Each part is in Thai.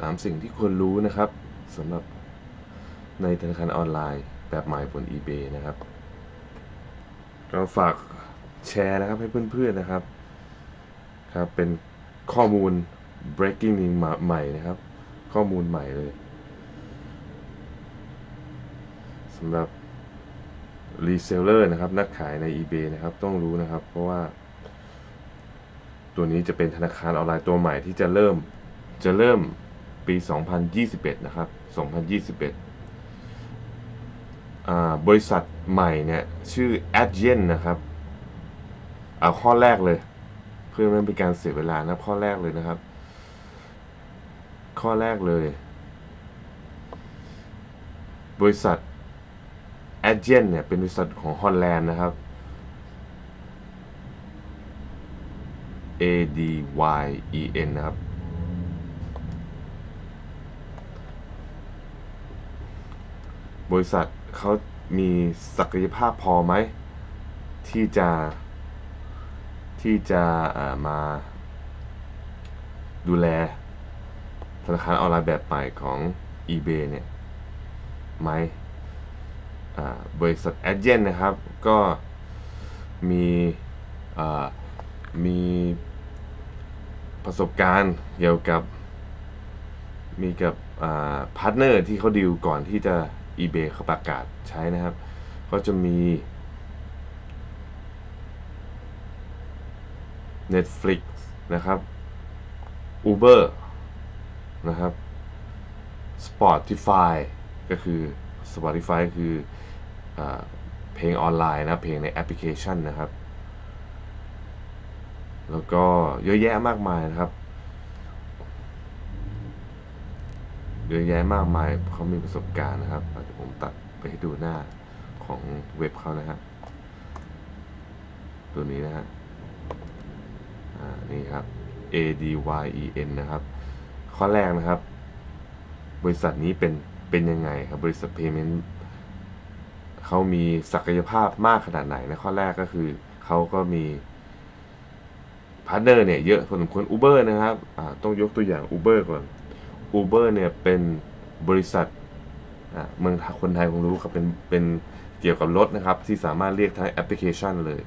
3 สิ่งที่ควรรู้นะครับสำหรับในธนาคารออนไลน์ แบบใหม่บน eBay นะครับ เราฝากแชร์นะครับให้เพื่อนๆนะครับครับ เป็นข้อมูล breaking news ใหม่นะครับ ข้อมูลใหม่เลยสำหรับ reseller นะครับ นักขายใน eBay นะครับ ต้องรู้นะครับ เพราะว่า ตัวนี้จะเป็นธนาคารออนไลน์ตัวใหม่ที่จะเริ่มจะเริ่ม ปี 2021 นะครับ 2021อ่าบริษัทใหม่เนี่ยชื่อ a d g e n นะครับ เอาข้อแรกเลย เพื่อไม่เป็นการเสียเวลานะข้อแรกเลยนะครับ ข้อแรกเลย บริษัท a d g e n เนี่ยเป็นบริษัทของฮอลแลนด์นะครับ A D Y E N นะครับ บริษัทเขามีศักยภาพพอไหม ที่จะที่จะมาดูแลธนาคารออนไลน์แบบใหม่ของ eBay เนี่ยไหมบริษัท a d g e n นะครับ ก็มีมีประสบการณ์เกี่ยวกับมีกับ partner ที่เขาดีลก่อนที่จะ eBay เขาประกาศใช้นะครับ ก็จะมี Netflix นะครับ Uber นะครับ Spotify ก็คือ Spotify คืออเพลงออนไลน์นะ เพลงในแอปพลิเคชันนะครับ แล้วก็เยอะแยะมากมายนะครับ เยอะแยะมากมายเขามีประสบการณ์นะครับเดี๋ยวผมตัดไปให้ดูหน้าของเว็บเขานะฮะตัวนี้นะฮะอ่านี่ครับ A D Y E N นะครับ ข้อแรกนะครับ บริษัทนี้เป็นเป็นยังไงครับ บริษัท Payment เขามีศักยภาพมากขนาดไหนนะข้อแรกก็คือเขาก็มี partner เนี่ยเยอะพอสมควร Uber นะครับต้องยกตัวอย่าง Uber ก่อน Uber เนี่ยเป็นบริษัทเมืองคนไทยคงรู้ครับเป็นเป็นเกี่ยวกับรถนะครับ ที่สามารถเรียกทางแอปพลิเคชันเลย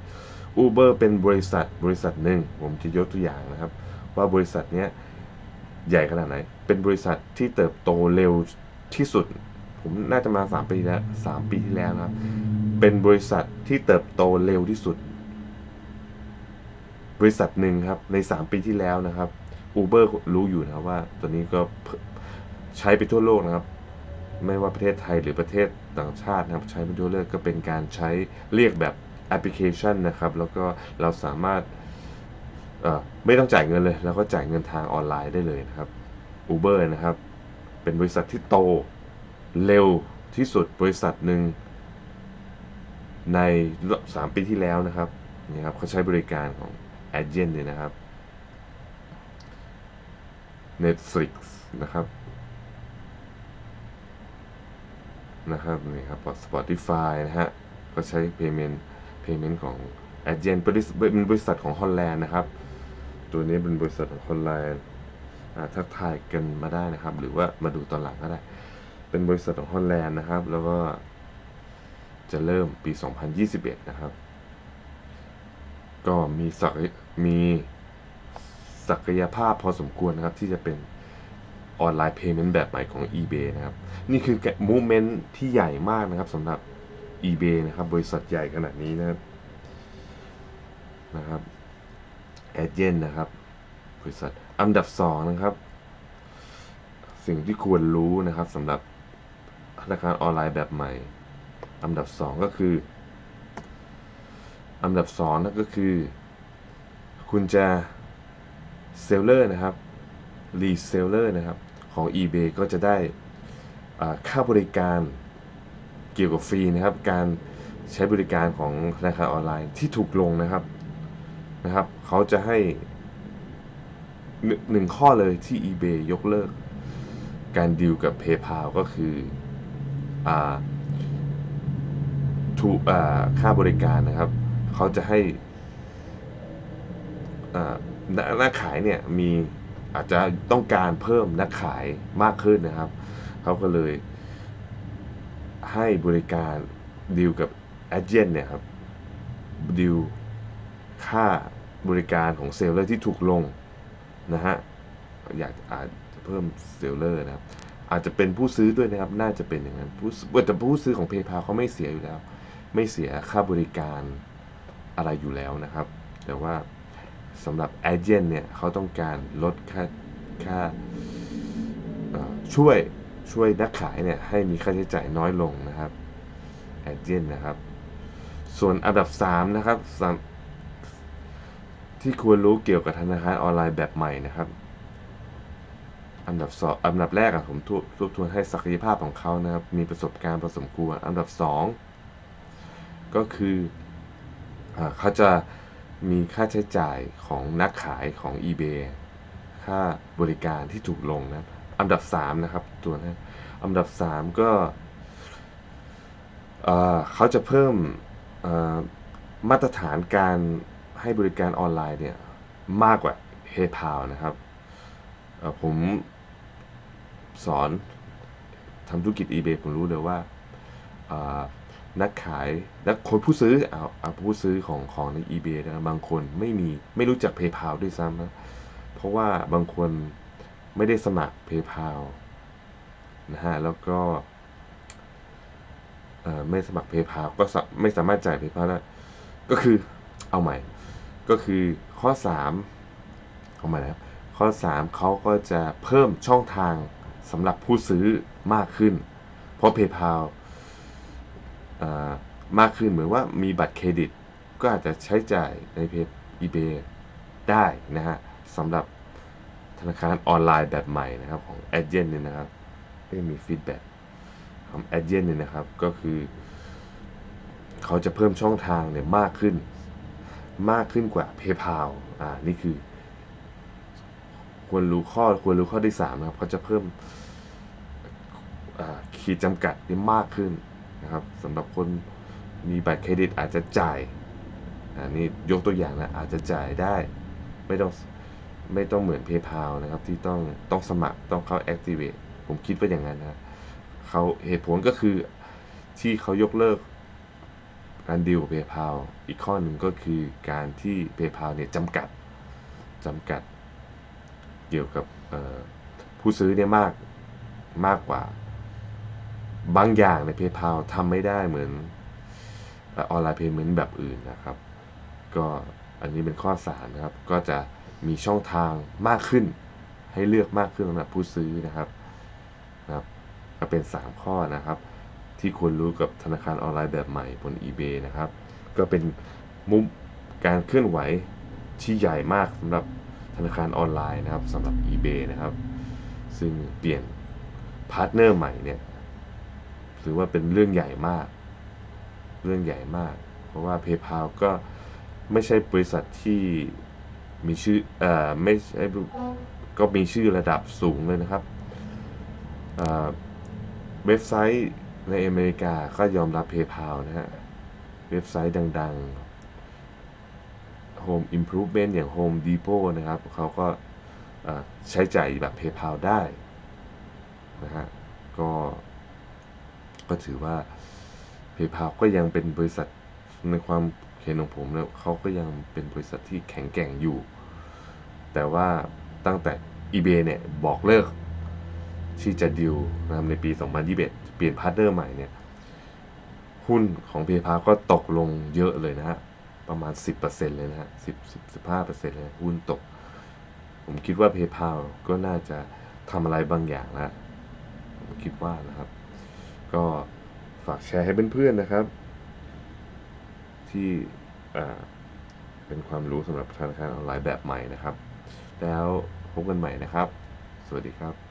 Uber เป็นบริษัทบริษัทหนึ่งผมจะยกตัวอย่างนะครับ ว่าบริษัทนี้ใหญ่ขนาดไหน เป็นบริษัทที่เติบโตเร็วที่สุด ผมน่าจะมา 3 ปีแล้ว3ปีที่แล้วนะครับ เป็นบริษัทที่เติบโตเร็วที่สุด บริษัทหนึ่งครับใน 3 ปีที่แล้วนะครับ Uber รู้อยู่นะว่าตัวนี้ก็ใช้ไปทั่วโลกนะครับ ไม่ว่าประเทศไทยหรือประเทศต่างชาตินะครับ ใช้ไปทั่วโลกก็เป็นการใช้เรียกแบบแอปพลิเคชันนะครับ แล้วก็เราสามารถไม่ต้องจ่ายเงินเลย แล้วก็จ่ายเงินทางออนไลน์ได้เลยนะครับ Uber นะครับ เป็นบริษัทที่โตเร็วที่สุดบริษัทหนึ่งใน 3 ปีที่แล้วนะครับนี่ครับเขาใช้บริการของ a g e n t เนี่ยนะครับ Netflix นะครับนะครับนี่ครับ Spotify นะฮะ ก็ใช้ payment payment ของ a g e n t เป็นบริษัทของฮอลแลนด์นะครับ ตัวนี้เป็นบริษัทของฮอลแลนด์ทักทายกันมาได้นะครับ หรือว่ามาดูตอนหลังก็ได้ เป็นบริษัทของฮอลแลนด์นะครับ แล้วก็จะเริ่มปี 2021 นะครับ ก็มีศักมี ศักยภาพพอสมควรนะครับ ที่จะเป็นonline payment แบบใหม่ของ eBay นะครับ นี่คือ movement ที่ใหญ่มากนะครับสำหรับ eBay นะครับ บริษัทใหญ่ขนาดนี้นะครับนะครับ Adyen นะครับ บริษัทอันดับ 2 นะครับ สิ่งที่ควรรู้นะครับสำหรับธนาคารออนไลน์แบบใหม่ อันดับ 2 ก็คือ อันดับ2นั่นก็คือ คุณจะ seller นะครับ reseller นะครับของ eBay ก็จะได้ค่าบริการเกี่ยวกับฟรีนะครับ การใช้บริการของธนาคารออนไลน์ที่ถูกลงนะครับนะครับ เขาจะให้หนึ่งข้อเลยที่ eBay ยกเลิก การดีลกับ PayPal ก็คืออ่าถูกค่าบริการนะครับ เขาจะให้ นักขายเนี่ยมีอาจจะต้องการเพิ่มนักขายมากขึ้นนะครับ เขาก็เลยให้บริการดีลกับ Adyen เนี่ยครับดีลค่าบริการของ seller ที่ถูกลงนะฮะอยากอาจจะเพิ่ม seller นะครับ อาจจะเป็นผู้ซื้อด้วยนะครับ น่าจะเป็นอย่างนั้นผู้ซื้อแต่ผู้ซื้อของ PayPal เขาไม่เสียอยู่แล้ว ไม่เสียค่าบริการอะไรอยู่แล้วนะครับ แต่ว่า สำหรับเอเจนต์เนี่ยเขาต้องการลดค่าค่าช่วยช่วยนักขายเนี่ยให้มีค่าใช้จ่ายน้อยลงนะครับเอเจนต์นะครับ ส่วนอันดับ 3 นะครับที่ควรรู้เกี่ยวกับธนาคารออนไลน์แบบใหม่นะครับ อันดับสองอันดับแรกอะผมทบทบทวนให้ศักยภาพของเขานะครับ มีประสบการณ์พอสมควรอันดับสองก็คืออาเขาจะ มีค่าใช้จ่ายของนักขายของ eBay ค่าบริการที่ถูกลงนะอันดับ 3 นะครับ ตัวนั้อันดับ 3 ก็เขาจะเพิ่มมาตรฐานการให้บริการออนไลน์เนี่ยมากกว่า PayPal นะครับผมสอนทำธุรกิจ eBay ผมรู้เลยว่า นักขายและคนผู้ซื้อเอาเอาผู้ซื้อของของใน eBay นะบางคนไม่มีไม่รู้จัก PayPal ด้วยซ้ำนะเพราะว่าบางคนไม่ได้สมัคร PayPal นะฮะแล้วก็ไม่สมัคร PayPal ก็ไม่สามารถจ่าย PayPal ได้ก็คือเอาใหม่ ก็คือข้อ 3 เอาใหม่นะครับข้อ 3เขาก็จะเพิ่มช่องทางสำหรับผู้ซื้อมากขึ้น เพราะ PayPal มากขึ้นเหมือนว่ามีบัตรเครดิต ก็อาจจะใช้จ่ายในเพจ eBay ได้นะฮะสำหรับธนาคารออนไลน์แบบใหม่นะครับของ a g e n t เนี่ยนะครับไม่มีฟีดแบ็กของ a g e n t เนี่ยนะครับก็คือ เขาจะเพิ่มช่องทางเนี่ยมากขึ้น มากขึ้นกว่า PayPal อ่านี่คือ ควรรู้ข้อควรรู้ข้อที่3นะครับเขาจะเพิ่มขีดจำกัดได้มากขึ้น นะครับสำหรับคนมีบัตรเครดิตอาจจะจ่ายอันนี้ยกตัวอย่างนะอาจจะจ่ายได้ ไม่ต้องไม่ต้องเหมือน PayPal นะครับ ที่ต้องต้องสมัครต้องเข้า Activate ผมคิดว่าอย่างนั้นนะเขาเหตุผลก็คือที่เขายกเลิกการดีลกับ PayPal อีกข้อหนึ่งก็คือการที่ PayPal เนี่ยจำกัดจำกัดเกี่ยวกับผู้ซื้อเนี่ยมากมากกว่า บางอย่างใน PayPal ทำไม่ได้เหมือนออนไลน์เพย์เมนต์แบบอื่นนะครับ ก็อันนี้เป็นข้อสามนะครับ ก็จะมีช่องทางมากขึ้น ให้เลือกมากขึ้นสำหรับผู้ซื้อนะครับนะครับก็เป็น 3 ข้อนะครับ ที่ควรรู้กับธนาคารออนไลน์แบบใหม่บน eBay นะครับ ก็เป็นมุมการเคลื่อนไหวที่ใหญ่มากสำหรับธนาคารออนไลน์นะครับสำหรับ eBay นะครับ ซึ่งเปลี่ยน partner ใหม่เนี่ย ถือว่าเป็นเรื่องใหญ่มาก เรื่องใหญ่มาก เพราะว่า PayPal ก็ไม่ใช่บริษัทที่มีชื่อเอ่อไม่ใช่ก็มีชื่อระดับสูงเลยนะครับเว็บไซต์ในอเมริกาก็ยอมรับ PayPal นะฮะ เว็บไซต์ดัง ๆ Home Improvement อย่าง Home Depot นะครับ เขาก็ใช้จ่ายแบบ PayPal ได้นะฮะ ก็ ก็ถือว่า PayPal ก็ยังเป็นบริษัทในความเห็นของผมแล้วเขาก็ยังเป็นบริษัทที่แข็งแกร่งอยู่ แต่ว่าตั้งแต่ eBay เนี่ยบอกเลิก ที่จะดิวนะครับในปี 2021 เปลี่ยน partner ใหม่เนี่ย หุ้นของ PayPal ก็ตกลงเยอะเลยนะฮะ ประมาณ 10%เลยนะฮะ 10 10 15%เลยหุ้นตก ผมคิดว่า PayPal ก็น่าจะทำอะไรบางอย่างแล้วผมคิดว่านะครับ ก็ฝากแชร์ให้เพื่อนๆนะครับ ที่เป็นความรู้สำหรับธนาคารออนไลน์แบบใหม่นะครับ แล้วพบกันใหม่นะครับ สวัสดีครับ